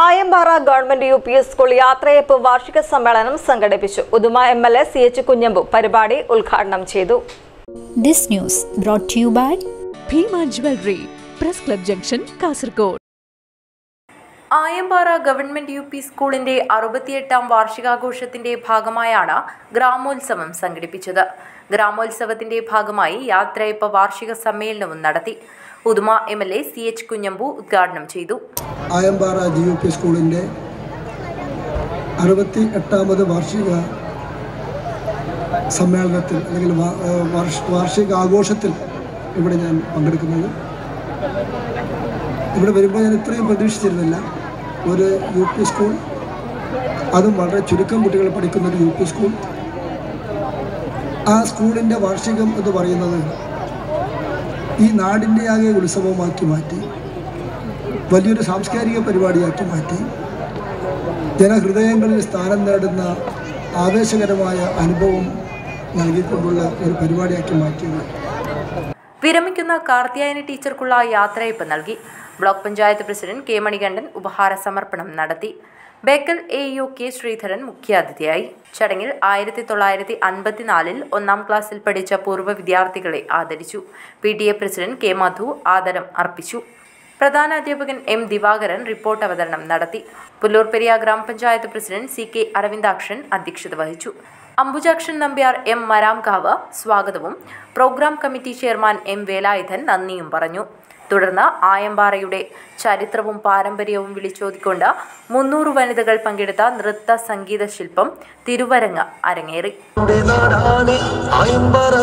Ayampara government U P S school യാത്രയപ്പ് വാർഷിക സമ്മേളനം സംഘടിപ്പിച്ചു. Uduma M L A C H Kunhambu പരിപാടി ഉദ്ഘാടനം ചെയ്തു. Bhima jewellery press club junction Kasaragod. Ayampara government U P സ്കൂളിന്റെ അറുപത്തിയെട്ടാം വാർഷികാഘോഷത്തിന്റെ ഭാഗമായാണ് ഗ്രാമോത്സവം സംഘടിപ്പിച്ചത്. ഗ്രാമോത്സവത്തിന്റെ ഭാഗമായി യാത്രയപ്പ് വാർഷിക സമ്മേളനവും നടത്തി. Uduma M L A C H Kunhambu ഉദ്ഘാടനം ചെയ്തു. ആയമ്പാറ ജി യു പി സ്കൂളിന്റെ അറുപത്തി എട്ടാമത് വാർഷിക സമ്മേളനത്തിൽ അല്ലെങ്കിൽ വാർഷിക ആഘോഷത്തിൽ ഇവിടെ ഞാൻ പങ്കെടുക്കുന്നത്. ഇവിടെ വരുമ്പോൾ ഞാൻ ഇത്രയും പ്രതീക്ഷിച്ചിരുന്നില്ല. ഒരു യു പി സ്കൂൾ അതും വളരെ ചുരുക്കം കുട്ടികൾ പഠിക്കുന്ന ഒരു യു പി സ്കൂൾ. ആ സ്കൂളിന്റെ വാർഷികം എന്ന് പറയുന്നത് ഈ നാടിന്റെ ആകെ ഉത്സവമാക്കി മാറ്റി വലിയൊരു സാംസ്കാരിക പരിപാടിയാക്കി മാറ്റി ജനഹൃദയങ്ങളിൽ സ്ഥാനം നേടുന്ന ആവേശകരമായ അനുഭവം നൽകിക്കൊണ്ടുള്ള ഒരു പരിപാടിയാക്കി മാറ്റിയത് വിരമിക്കുന്ന കാർത്തിയായനി ടീച്ചർക്കുള്ള യാത്രയപ്പ് നൽകി. Block panchayat president K Manikandan ഉപഹാര സമർപ്പണം നടത്തി. Bekal A U K Sreedharan മുഖ്യാതിഥിയായി. ചടങ്ങിൽ ആയിരത്തി തൊള്ളായിരത്തി അൻപത്തിനാലിൽ ഒന്നാം ക്ലാസ്സിൽ പഠിച്ച പൂർവ വിദ്യാർത്ഥികളെ ആദരിച്ചു. P A president K Madhu ആദരം അർപ്പിച്ചു. പ്രധാനാധ്യാപകൻ എം ദിവാകരൻ റിപ്പോർട്ട് അവതരണം നടത്തി. പുല്ലൂർ പെരിയ ഗ്രാമപഞ്ചായത്ത് പ്രസിഡന്റ് സി കെ അരവിന്ദാക്ഷൻ അധ്യക്ഷത വഹിച്ചു. അംബുജാക്ഷൻ നമ്പ്യാർ എം മരാംകാവ് സ്വാഗതവും. Programme committee chairman M Velayudhan നന്ദിയും പറഞ്ഞു. തുടർന്ന് ആയമ്പാറയുടെ ചരിത്രവും പാരമ്പര്യവും വിളിച്ചോതിക്കൊണ്ട് മുന്നൂറ് വനിതകൾ പങ്കെടുത്ത നൃത്ത സംഗീത ശില്പം തിരുവരങ്ങ് അരങ്ങേറി. ആയമ്പറ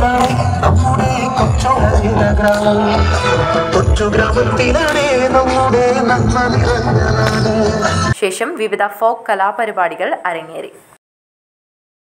നമ്മുടെ കൊച്ചുടലിന ഗ്രാമം ശേഷം വിവിധ ഫോക്ക് കലാപരിപാടികൾ അരങ്ങേറി.